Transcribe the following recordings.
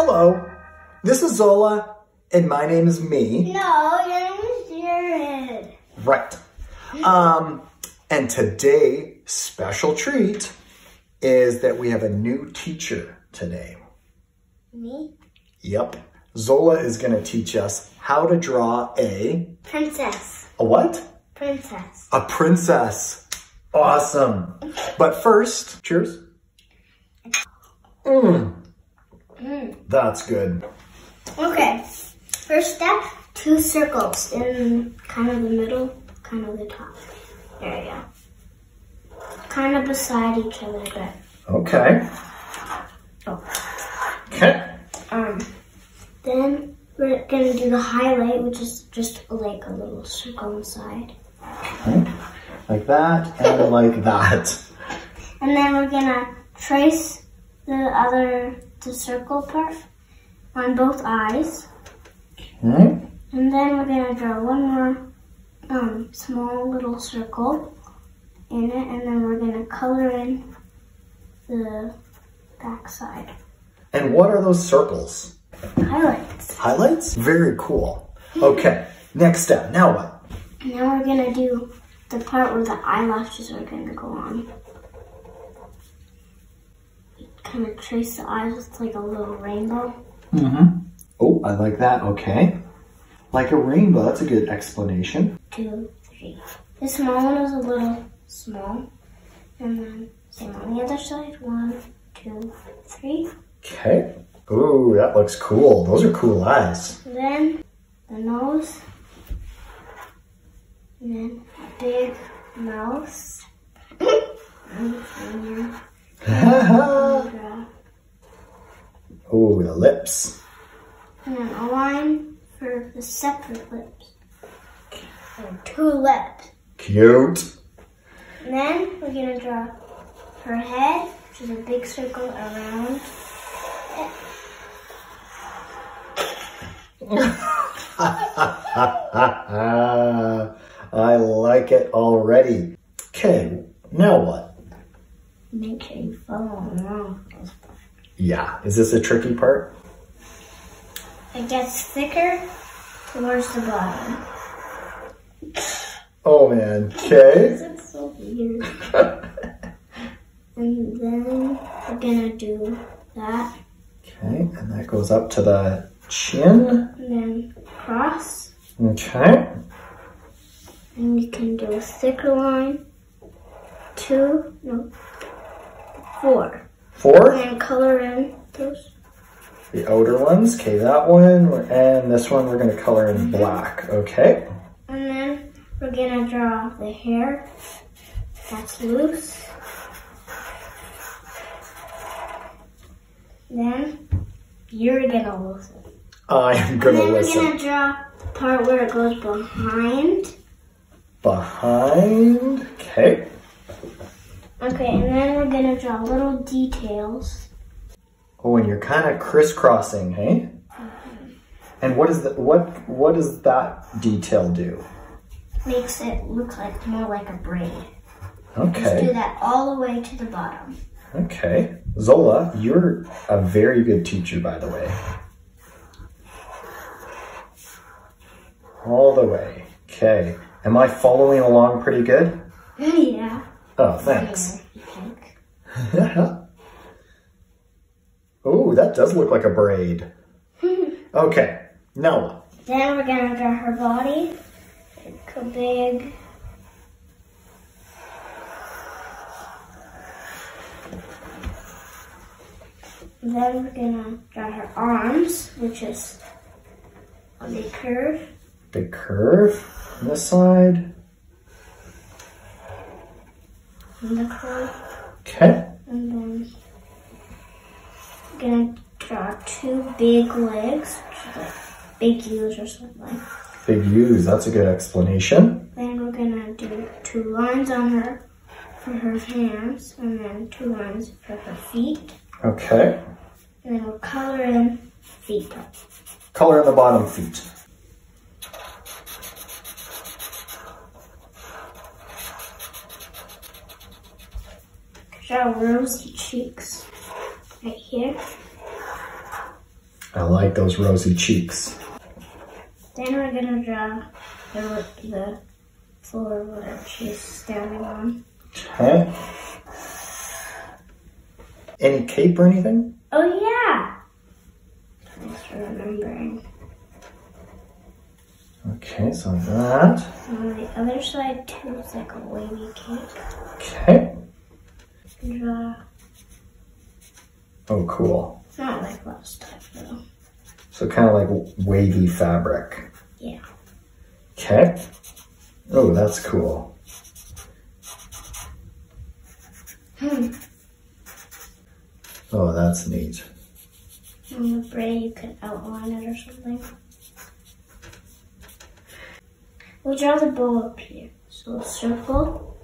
Hello, this is Zola, and my name is me. No, your name is Jared. Right. Um, and today, special treat is that we have a new teacher today. Me? Yep. Zola is going to teach us how to draw a, Princess. a what? Princess. A princess. Awesome. But first, cheers. Mmm, Mm. that's good. Okay. First step, two circles in kind of the middle, kind of the top. There you go. Kind of beside each other, but Okay. oh. Okay. Um, then we're gonna do the highlight, which is just like a little circle inside. okay. Like that and like that. And then we're gonna trace the other, the circle part on both eyes. Okay. And then we're gonna draw one more um, small little circle in it, and then we're gonna color in the back side. And what are those circles? Highlights. Highlights? Very cool. Okay. Next step. Now what? Now we're gonna do the part where the eyelashes are gonna go on. Kind of trace the eyes with like a little rainbow. Mm-hmm. Oh, I like that. Okay. Like a rainbow. That's a good explanation. Two, three. The small one is a little small. And then same on the other side. One, two, three. Okay. Ooh, that looks cool. Those are cool eyes. Then the nose. And then a big mouth. and then oh, the lips. And then a line for the separate lips. And two lips. Cute. And then we're gonna draw her head, which is a big circle around it. I like it already. Okay, now what? Make sure you follow along. Yeah, is this a tricky part? It gets thicker towards the bottom. Oh man, okay. It's so weird. and then we're gonna do that. Okay, and that goes up to the chin. And then cross. Okay. And you can do a thicker line. Two, no, four. Four, And color in those. the outer ones. Okay, that one. And this one we're going to color in mm-hmm. black. Okay. And then we're gonna draw the hair that's loose. Then you're gonna it. I'm going to then we're gonna draw the part where it goes behind. Behind. Okay. Okay, and then we're gonna draw little details. Oh, and you're kind of crisscrossing, hey? And what is the what what does that detail do? Makes it look like more like a braid. Okay. Just do that all the way to the bottom. Okay. Zola, you're a very good teacher, by the way. All the way. Okay. Am I following along pretty good? yeah. Oh, thanks. Think. oh, that does look like a braid. Okay. Now what? Then we're gonna draw her body. Like a big. Then we're gonna draw her arms, which is a big curve. Big curve on this side. And the curve. Okay. And then gonna draw two big legs, which is like big U's or something. Big U's. That's a good explanation. Then we're gonna do two lines on her for her hands, and then two lines for her feet. Okay. And then we'll color in feet. Color in the bottom feet. Draw rosy cheeks right here. I like those rosy cheeks. Then we're gonna draw the, the floor where she's standing on. Okay. Any cape or anything? Oh yeah! Thanks for remembering. Okay, so that. And on the other side too, it's like a wavy cape. Okay. Draw. Oh, cool. It's Not like last time though. So kind of like wavy fabric. Yeah. Okay. Oh, that's cool. Hmm. Oh, that's neat. On the braid, you could outline it or something. We'll draw the bow up here. So a circle,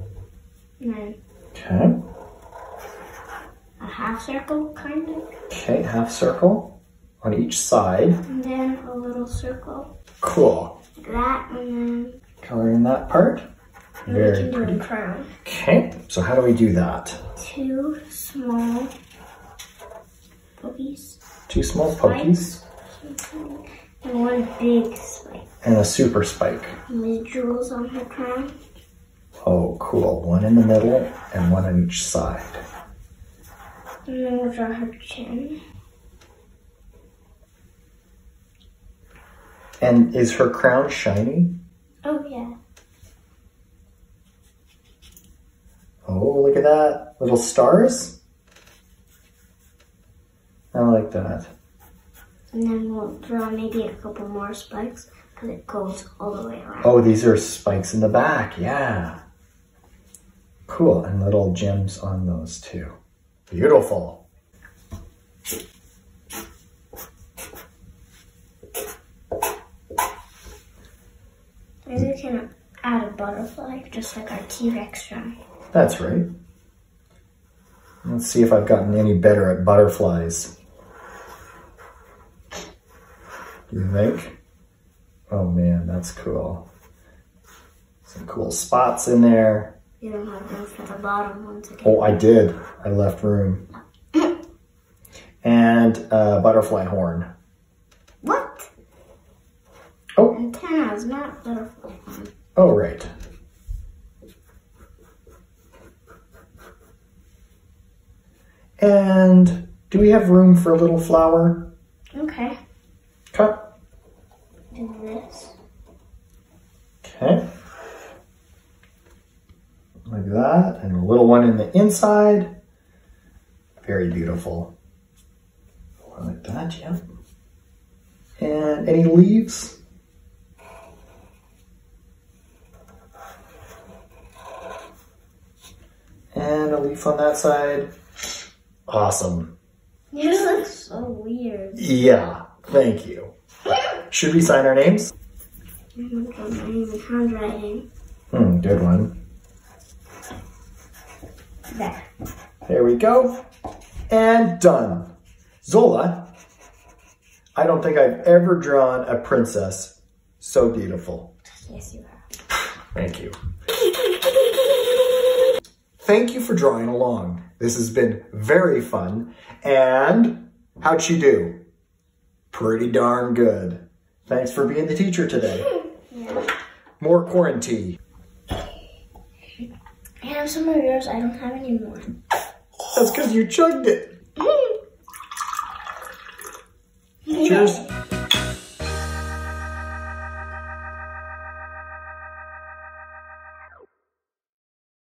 and then Okay. Half circle, kind of, Okay, half circle on each side. and then a little circle, Cool. like that, and then Coloring that part. and we Very can do pretty. a crown. Okay, so how do we do that? Two small puppies, Two small pokies and one big spike. and a super spike. And with jewels on her crown. Oh, cool. One in the middle and one on each side. And then we'll draw her chin. And is her crown shiny? Oh yeah. Oh, look at that. Little stars? I like that. And then we'll draw maybe a couple more spikes because it goes all the way around. Oh, these are spikes in the back. Yeah. Cool. And little gems on those too. Beautiful. Maybe we can add a butterfly, just like our T-Rex drum. That's right. Let's see if I've gotten any better at butterflies. You think? Oh man, that's cool. Some cool spots in there. You don't have room for the bottom again. Oh, I did. I left room. and a butterfly horn. What? Oh, Antenna is not butterfly. horn. oh, right. And do we have room for a little flower? Okay. Cut. Do this. Okay. Like that. And a little one in the inside. Very beautiful. One Like that, yeah. And any leaves? And a leaf on that side. Awesome. Yours looks so weird. Yeah, thank you. Should we sign our names? I'm gonna draw my name in handwriting. Hmm, good one. There. There we go. And done. Zola, I don't think I've ever drawn a princess so beautiful. Yes, you have. Thank you. Thank you for drawing along. This has been very fun. And how'd she do? Pretty darn good. Thanks for being the teacher today. Yeah. More quarantine. I have some of yours. I don't have any more. That's because you chugged it. Mm-hmm. Cheers.